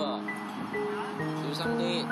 봐. 유상둥이.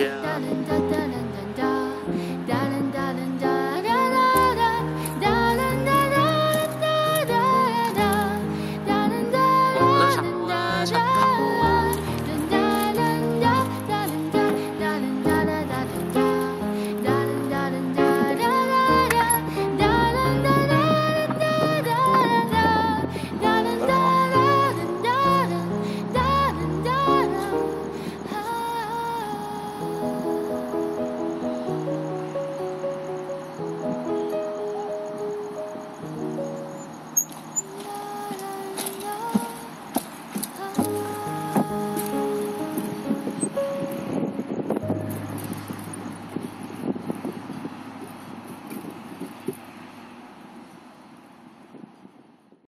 yeah.